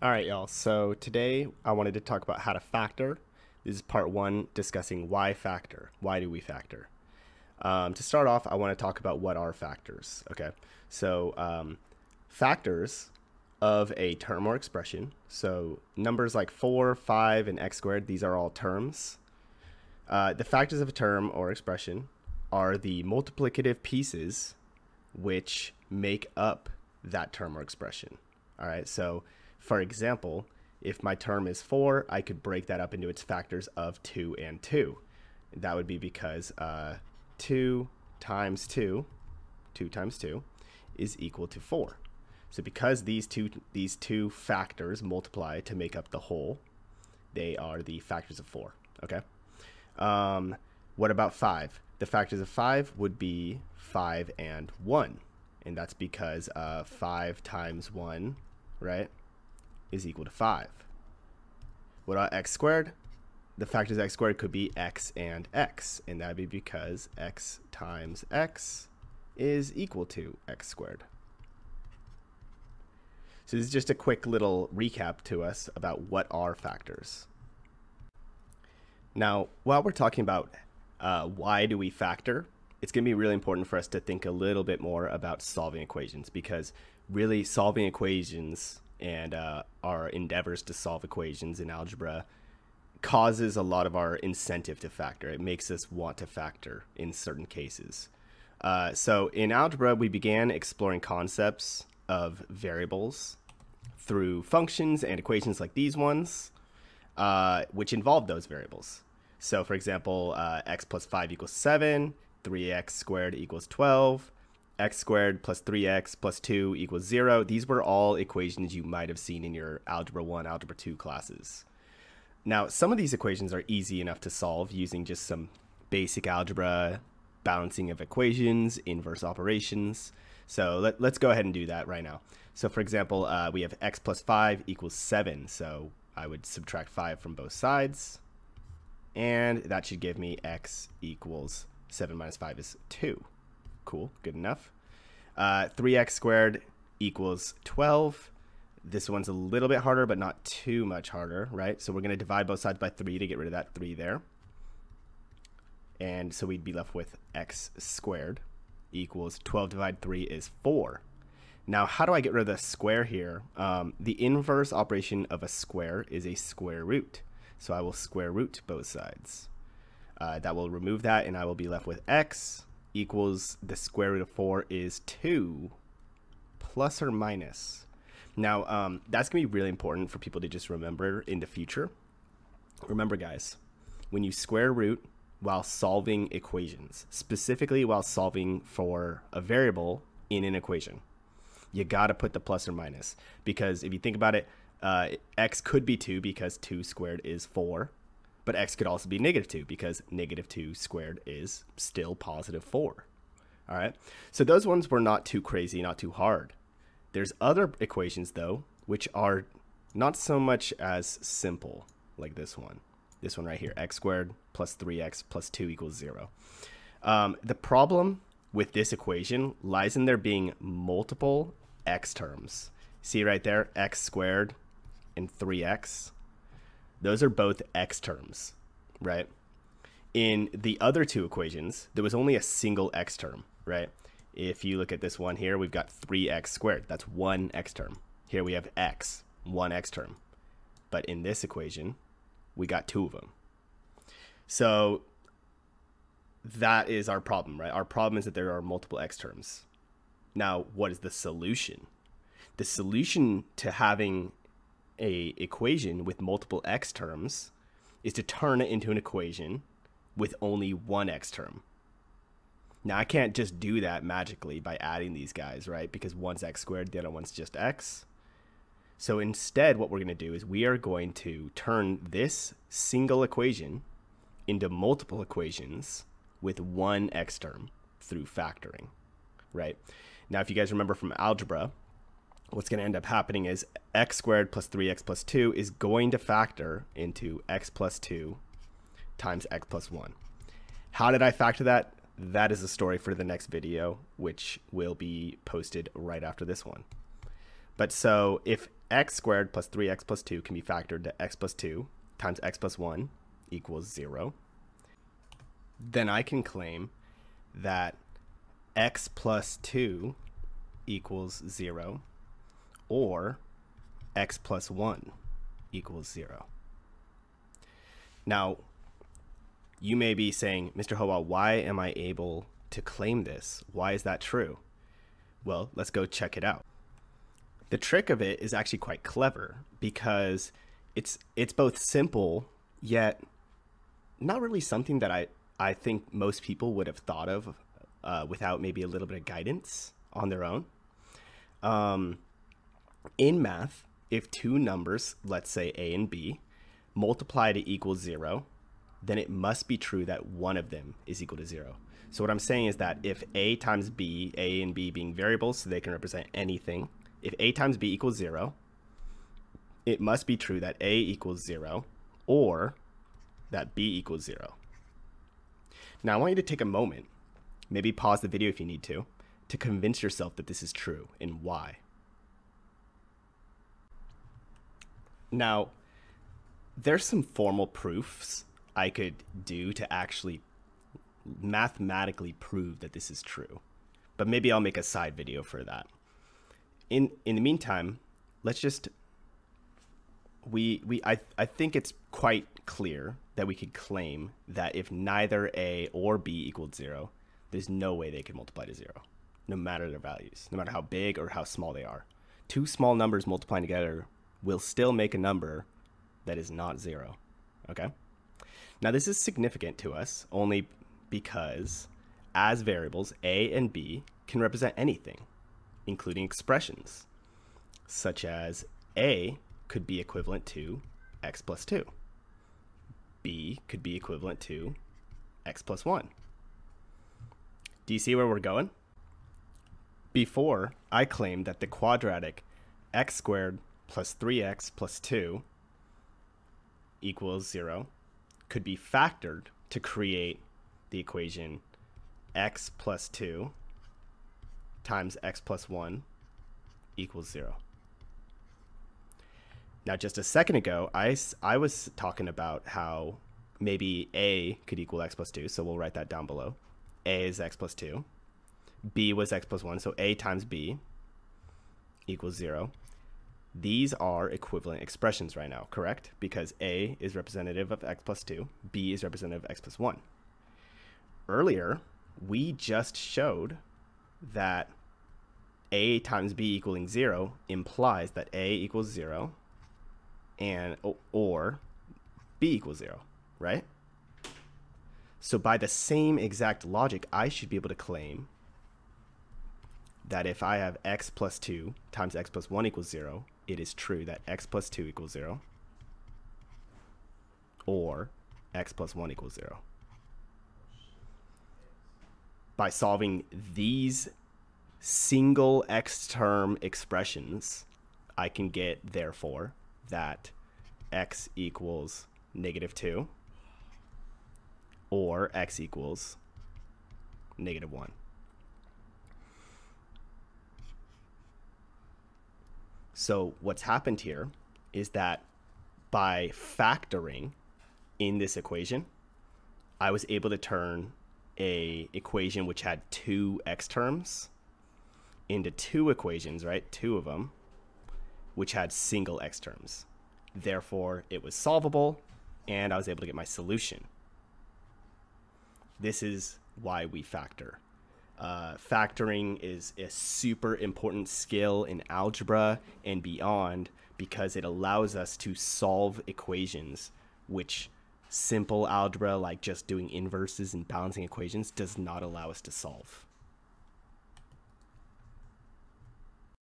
All right, y'all. So today I wanted to talk about how to factor. This is part one discussing why factor. Why do we factor? Um, to start off, I want to talk about what are factors. Okay. So um, factors of a term or expression. So numbers like 4, 5, and x squared, these are all terms. Uh, the factors of a term or expression are the multiplicative pieces which make up that term or expression. All right. So for example, if my term is 4, I could break that up into its factors of 2 and 2. That would be because uh, 2 times 2, 2 times 2, is equal to 4. So because these two, these two factors multiply to make up the whole, they are the factors of 4. Okay. Um, what about 5? The factors of 5 would be 5 and 1. And that's because uh, 5 times 1, right? Is equal to 5. What about x squared? The factors x squared could be x and x, and that would be because x times x is equal to x squared. So this is just a quick little recap to us about what are factors. Now, while we're talking about uh, why do we factor, it's going to be really important for us to think a little bit more about solving equations because really solving equations and uh, our endeavors to solve equations in algebra causes a lot of our incentive to factor. It makes us want to factor in certain cases. Uh, so in algebra, we began exploring concepts of variables through functions and equations like these ones, uh, which involve those variables. So for example, uh, x plus 5 equals 7, 3x squared equals 12, x squared plus 3x plus 2 equals 0. These were all equations you might have seen in your Algebra 1, Algebra 2 classes. Now, some of these equations are easy enough to solve using just some basic algebra, balancing of equations, inverse operations. So let, us go ahead and do that right now. So for example, uh, we have x plus 5 equals 7. So I would subtract 5 from both sides. And that should give me x equals 7 minus 5 is 2. Cool, good enough. Uh, 3x squared equals 12. This one's a little bit harder, but not too much harder, right? So we're going to divide both sides by 3 to get rid of that 3 there. And so we'd be left with x squared equals 12 divided 3 is 4. Now, how do I get rid of the square here? Um, the inverse operation of a square is a square root. So I will square root both sides. Uh, that will remove that, and I will be left with x equals the square root of 4 is 2 plus or minus. Now, um, that's going to be really important for people to just remember in the future. Remember, guys, when you square root while solving equations, specifically while solving for a variable in an equation, you got to put the plus or minus because if you think about it, uh, x could be 2 because 2 squared is 4 but x could also be negative 2 because negative 2 squared is still positive 4. All right, so those ones were not too crazy, not too hard. There's other equations, though, which are not so much as simple, like this one. This one right here, x squared plus 3x plus 2 equals 0. Um, the problem with this equation lies in there being multiple x terms. See right there, x squared and 3x those are both x terms, right? In the other two equations, there was only a single x term, right? If you look at this one here, we've got 3x squared. That's one x term. Here we have x, one x term. But in this equation, we got two of them. So that is our problem, right? Our problem is that there are multiple x terms. Now, what is the solution? The solution to having a equation with multiple x terms is to turn it into an equation with only one x term. Now I can't just do that magically by adding these guys, right? Because one's x squared, the other one's just x. So instead, what we're going to do is we are going to turn this single equation into multiple equations with one x term through factoring, right? Now, if you guys remember from algebra, what's going to end up happening is x squared plus 3x plus 2 is going to factor into x plus 2 times x plus 1. How did I factor that? That is a story for the next video, which will be posted right after this one. But so if x squared plus 3x plus 2 can be factored to x plus 2 times x plus 1 equals 0, then I can claim that x plus 2 equals 0 or x plus 1 equals 0. Now, you may be saying, Mr. Hobaugh, why am I able to claim this? Why is that true? Well, let's go check it out. The trick of it is actually quite clever because it's it's both simple yet not really something that I I think most people would have thought of uh, without maybe a little bit of guidance on their own. Um, in math, if two numbers, let's say a and b, multiply to equal zero, then it must be true that one of them is equal to zero. So what I'm saying is that if a times b, a and b being variables, so they can represent anything, if a times b equals zero, it must be true that a equals zero or that b equals zero. Now I want you to take a moment, maybe pause the video if you need to, to convince yourself that this is true and why. Now, there's some formal proofs I could do to actually mathematically prove that this is true. But maybe I'll make a side video for that. In in the meantime, let's just we we I I think it's quite clear that we could claim that if neither A or B equaled 0, there's no way they could multiply to 0, no matter their values, no matter how big or how small they are. Two small numbers multiplying together will still make a number that is not 0. Okay? Now, this is significant to us only because as variables, a and b can represent anything, including expressions, such as a could be equivalent to x plus 2. b could be equivalent to x plus 1. Do you see where we're going? Before, I claimed that the quadratic x squared plus 3x plus 2 equals 0 could be factored to create the equation x plus 2 times x plus 1 equals 0. Now, just a second ago, I, I was talking about how maybe a could equal x plus 2, so we'll write that down below. a is x plus 2. b was x plus 1, so a times b equals 0. These are equivalent expressions right now, correct? Because A is representative of x plus 2, B is representative of x plus 1. Earlier, we just showed that A times B equaling 0 implies that A equals 0 and or B equals 0, right? So by the same exact logic, I should be able to claim that if I have x plus 2 times x plus 1 equals 0, it is true that x plus 2 equals 0 or x plus 1 equals 0. By solving these single x term expressions, I can get, therefore, that x equals negative 2 or x equals negative 1. So what's happened here is that by factoring in this equation, I was able to turn a equation which had two x terms into two equations, right? Two of them, which had single x terms. Therefore, it was solvable and I was able to get my solution. This is why we factor. Uh, factoring is a super important skill in algebra and beyond because it allows us to solve equations which simple algebra like just doing inverses and balancing equations does not allow us to solve.